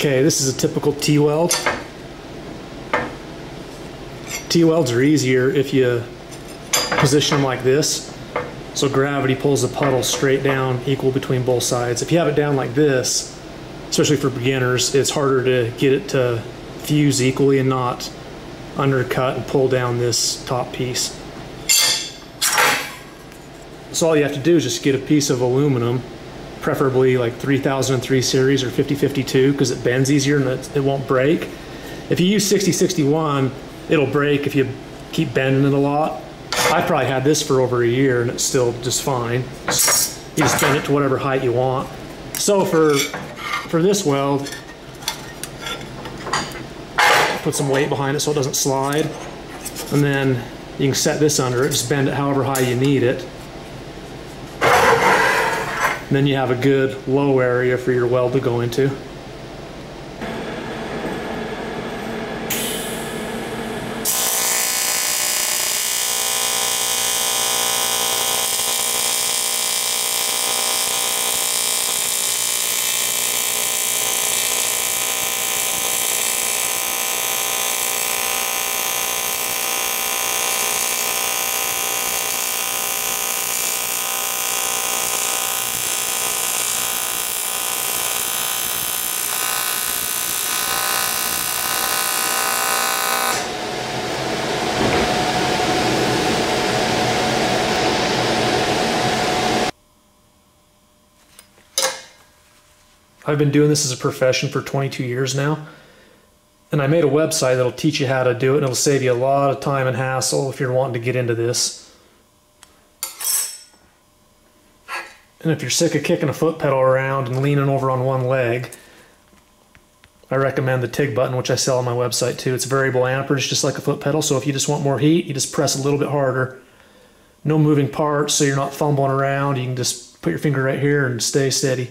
Okay, this is a typical T-weld. T-welds are easier if you position them like this. So gravity pulls the puddle straight down equal between both sides. If you have it down like this, especially for beginners, it's harder to get it to fuse equally and not undercut and pull down this top piece. So all you have to do is just get a piece of aluminum, preferably like 3003 series or 5052 because it bends easier and it, it won't break. If you use 6061, it'll break if you keep bending it a lot. I've probably had this for over a year and it's still just fine. You just bend it to whatever height you want. So for, for this weld, put some weight behind it so it doesn't slide. And then you can set this under it, just bend it however high you need it. And then you have a good low area for your weld to go into. I've been doing this as a profession for 22 years now. And I made a website that'll teach you how to do it and it'll save you a lot of time and hassle if you're wanting to get into this. And if you're sick of kicking a foot pedal around and leaning over on one leg, I recommend the TIG button, which I sell on my website too. It's variable amperage, just like a foot pedal. So if you just want more heat, you just press a little bit harder. No moving parts, so you're not fumbling around. You can just put your finger right here and stay steady.